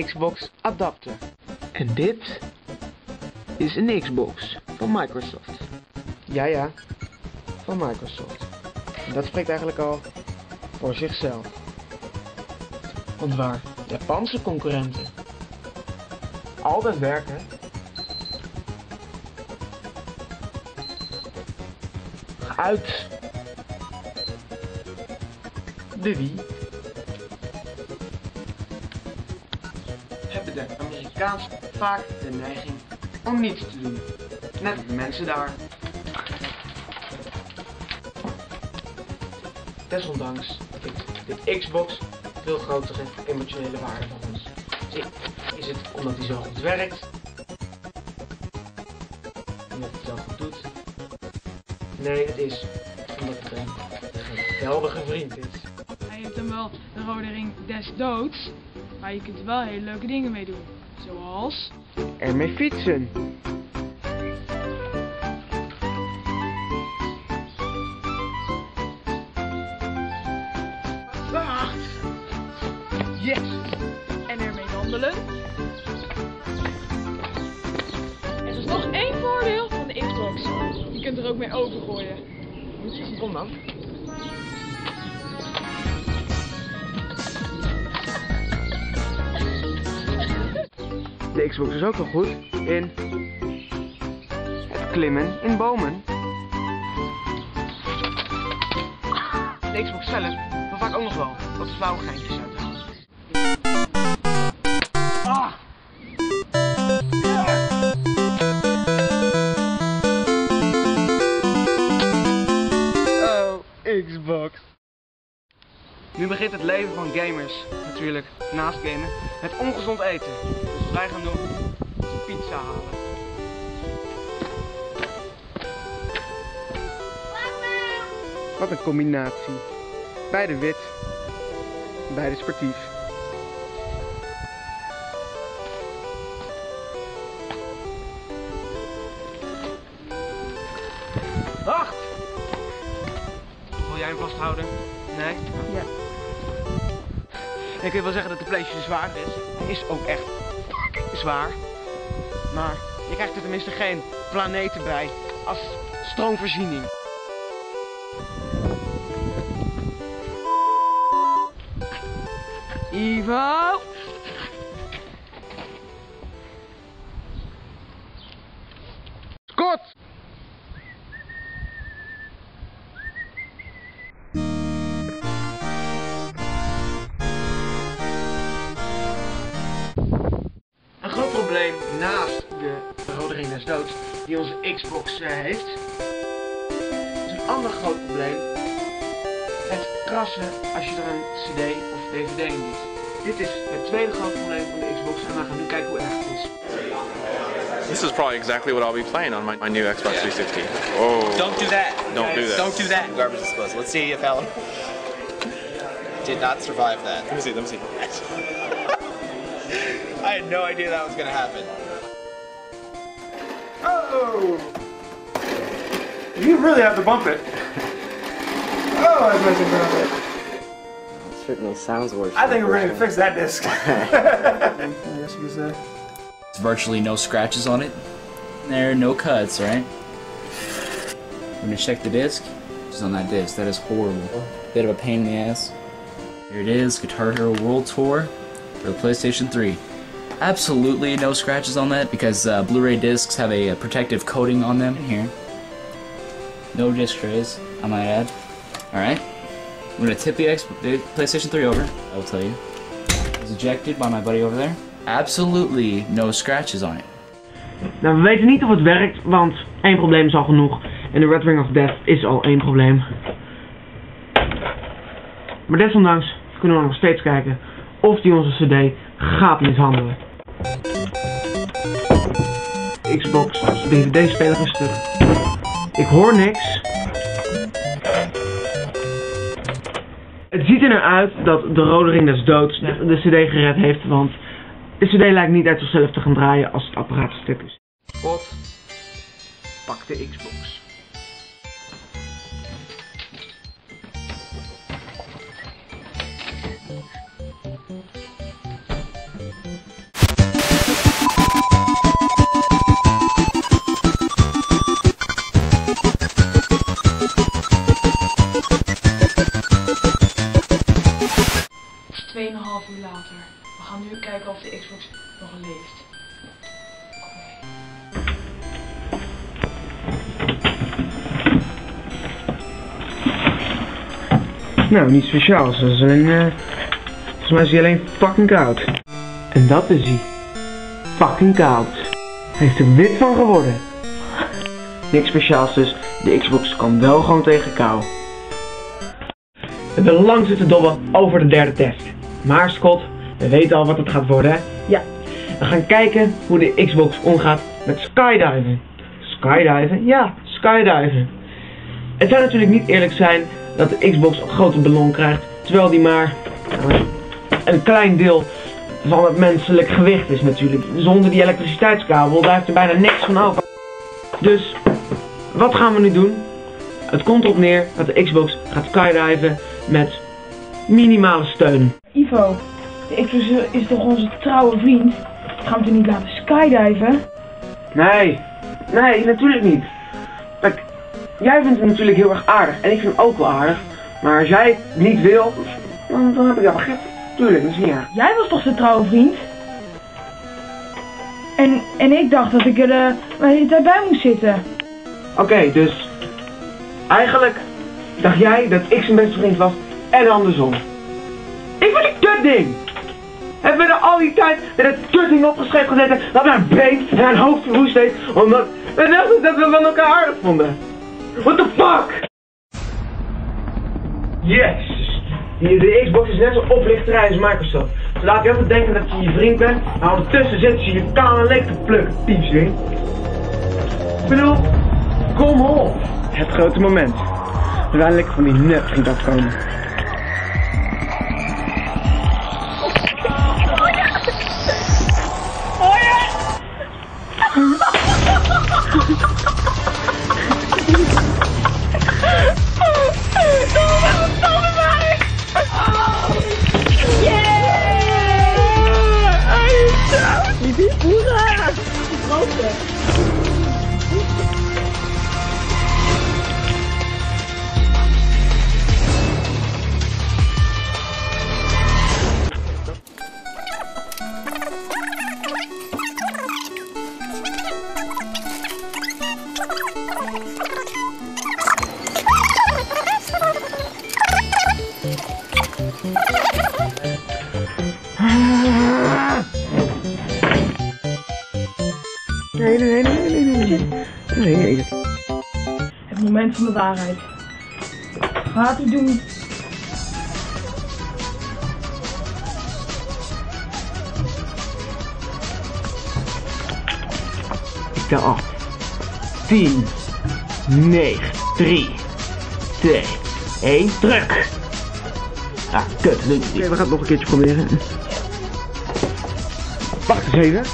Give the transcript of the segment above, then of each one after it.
een Xbox adapter. En dit is een Xbox van Microsoft. Ja, ja, van Microsoft. En dat spreekt eigenlijk al voor zichzelf. Want waar Japanse concurrenten altijd werken, uit de Wii hebben de Amerikaans vaak de neiging om niets te doen. Net mensen daar. Desondanks heeft de Xbox veel grotere emotionele waarde van ons. Is het omdat hij zo goed werkt? Omdat hij zo goed doet? Nee, het is omdat het een geweldige vriend is. Hij heeft dan wel de rode ring des doods, maar je kunt er wel hele leuke dingen mee doen. Zoals... Ermee fietsen. Wacht! Yes! En ermee wandelen. Er is nog één voordeel van de Xbox. Je kunt er ook mee overgooien. Kom dan. De Xbox is ook wel goed in het klimmen in bomen. De Xbox zelf, maar vaak ook nog wel wat flauwe geintjes uithalen. Ah! Oh, Xbox. Nu begint het leven van gamers natuurlijk, naast gamen, met ongezond eten. Wij gaan doen, is pizza halen. Wat een combinatie. Beide wit, beide sportief. Wacht! Wil jij hem vasthouden? Nee? Ja. Ik wil wel zeggen dat de PlayStation zwaarder is. Hij is ook echt zwaar. Maar je krijgt er tenminste geen planeten bij als stroomvoorziening. Ivo! Scott! Die onze Xbox eh, heeft, is een ander groot probleem. Het krassen als je er een CD of DVD in doet. Dit is het tweede groot probleem van de Xbox en we gaan nu kijken hoe erg het is. This is probably exactly what I'll be playing on my, my new Xbox 360. Oh. Don't do that. Don't do that. Don't do that. Garbage disposal. Let's see if Helen did not survive that. Let me see, let me see. I had no idea that was gonna happen. You really have to bump it. Oh, that's messing around it. Certainly sounds worse. I think we're ready to fix that disc. yes, you say. There's virtually no scratches on it. There, are no cuts, right? I'm gonna check the disc. Just on that disc. That is horrible. Bit of a pain in the ass. Here it is, Guitar Hero World Tour for the PlayStation 3. Absolutely no scratches on that because uh, Blu-ray discs have a, uh protective coating on them. Here, no disc trays, I might add. All right, I'm gonna tip the, X PlayStation 3 over. I will tell you, it was ejected by my buddy over there. Absolutely no scratches on it. Nou, we weten niet of het werkt, want één probleem is al genoeg. En de Red Ring of Death is al één probleem. Maar desondanks kunnen we nog steeds kijken of die onze CD gaat mishandelen. Xbox DVD-speler is stuk. Ik hoor niks. Het ziet er naar uit dat de rode ring des doods de, de CD gered heeft, want de CD lijkt niet uit zichzelf te gaan draaien als het apparaat stuk is. God, pak de Xbox. Nog leeft. Nou, niet speciaals. Dat is alleen, eh, volgens mij is hij alleen fucking koud. En dat is hij. Fucking koud. Hij is er wit van geworden. Niks speciaals dus. De Xbox kan wel gewoon tegen kou. We hebben lang zitten dobben over de derde test. Maar Scott, we weten al wat het gaat worden hè? Ja. We gaan kijken hoe de Xbox omgaat met skydiven. Skydiven? Ja, skydiven. Het zou natuurlijk niet eerlijk zijn dat de Xbox een grote ballon krijgt, terwijl die maar nou, een klein deel van het menselijk gewicht is natuurlijk. Zonder die elektriciteitskabel, daar heeft er bijna niks van over. Dus, wat gaan we nu doen? Het komt erop neer dat de Xbox gaat skydiven met minimale steun. Ivo, de Xbox is toch onze trouwe vriend? Gaan we het niet laten skydiven? Nee, nee, natuurlijk niet. Kijk, jij vindt hem natuurlijk heel erg aardig en ik vind hem ook wel aardig. Maar als jij het niet wil, dan, dan heb ik dat begrip. Tuurlijk, dat is niet erg. Jij was toch zijn trouwe vriend? En, en ik dacht dat ik er de hele tijd bij moest zitten. Oké, dus eigenlijk dacht jij dat ik zijn beste vriend was en andersom. Ik ben die kutding! Hebben we er al die tijd met het kutding opgeschreven gezeten dat mijn been en mijn hoofd verwoest heeft omdat we dachten dat we van elkaar aardig vonden? What the fuck? Yes! De Xbox is net zo oplichterij als Microsoft. Ze laten je altijd denken dat je je vriend bent, maar ondertussen zitten ze je kale leek te plukken, piepswing. Ik bedoel, kom op! Het grote moment. Uiteindelijk van die nepvriend afkomen. Nee, de waarheid. Gaat hij doen? Ik tel af. 10, 9, 3, 2, 1, druk! Ah, kut, lukt niet. Oké, we gaan het nog een keertje proberen. Wacht eens even.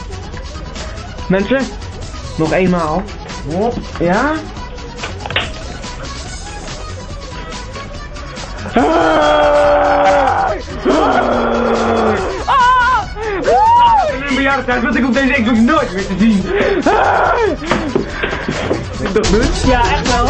Mensen, nog eenmaal. Hop, ja? Ah! Wat ik op deze Xbox nooit meer te zien. Ah! Is dat goed? Ja, echt wel.